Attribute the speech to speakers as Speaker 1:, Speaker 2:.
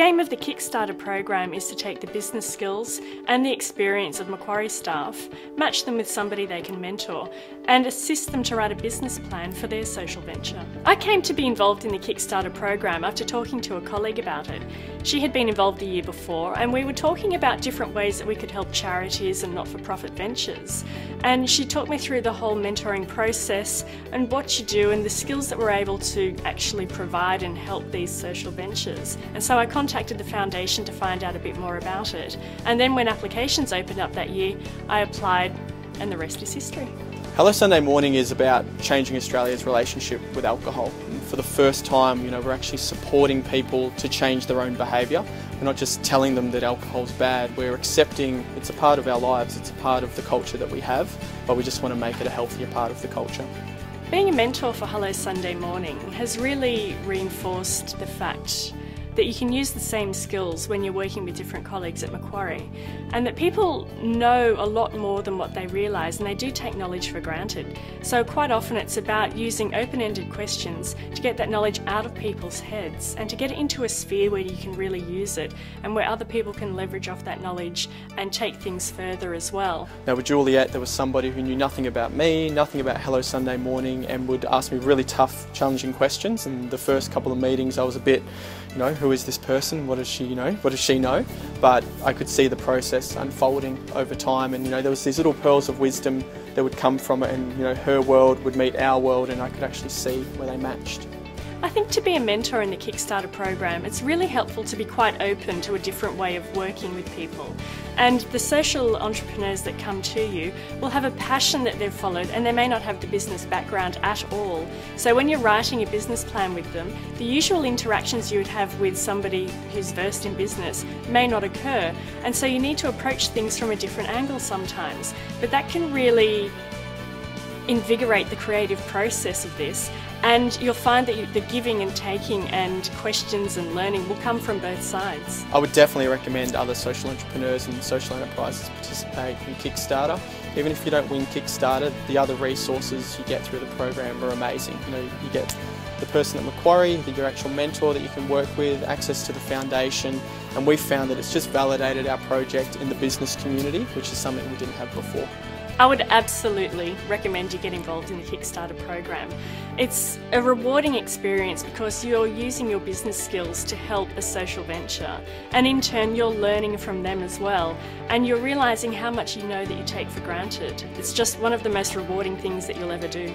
Speaker 1: aim of the Kick Starter program is to take the business skills and the experience of Macquarie staff, match them with somebody they can mentor, and assist them to write a business plan for their social venture. I came to be involved in the Kick Starter program after talking to a colleague about it. She had been involved a year before, and we were talking about different ways that we could help charities and not for profit ventures. And she talked me through the whole mentoring process and what you do and the skills that we're able to actually provide and help these social ventures. And so I contacted the foundation to find out a bit more about it. And then when applications opened up that year, I applied and the rest is history.
Speaker 2: Hello Sunday Morning is about changing Australia's relationship with alcohol. For the first time, you know, we're actually supporting people to change their own behaviour. We're not just telling them that alcohol's bad, we're accepting it's a part of our lives, it's a part of the culture that we have, but we just want to make it a healthier part of the culture.
Speaker 1: Being a mentor for Hello Sunday Morning has really reinforced the fact that you can use the same skills when you're working with different colleagues at Macquarie, and that people know a lot more than what they realise, and they do take knowledge for granted. So, quite often, it's about using open ended questions to get that knowledge out of people's heads and to get it into a sphere where you can really use it and where other people can leverage off that knowledge and take things further as well.
Speaker 2: Now, with Juliet, there was somebody who knew nothing about me, nothing about Hello Sunday Morning, and would ask me really tough, challenging questions. And the first couple of meetings, I was a bit, you know, who is this person? What does she, you know, what does she know? But I could see the process unfolding over time, and you know, there was these little pearls of wisdom that would come from it, and you know, her world would meet our world, and I could actually see where they matched.
Speaker 1: I think to be a mentor in the Kick Starter program, it's really helpful to be quite open to a different way of working with people. And the social entrepreneurs that come to you will have a passion that they've followed and they may not have the business background at all. So when you're writing a business plan with them, the usual interactions you would have with somebody who's versed in business may not occur. And so you need to approach things from a different angle sometimes. But that can really invigorate the creative process of this and you'll find that the giving and taking and questions and learning will come from both sides.
Speaker 2: I would definitely recommend other social entrepreneurs and social enterprises participate in Kick Starter. Even if you don't win Kick Starter, the other resources you get through the program are amazing. You know, you get the person at Macquarie, your actual mentor that you can work with, access to the foundation, and we've found that it's just validated our project in the business community, which is something we didn't have before.
Speaker 1: I would absolutely recommend you get involved in the Kick Starter program. It's a rewarding experience because you're using your business skills to help a social venture and in turn you're learning from them as well and you're realising how much you know that you take for granted. It's just one of the most rewarding things that you'll ever do.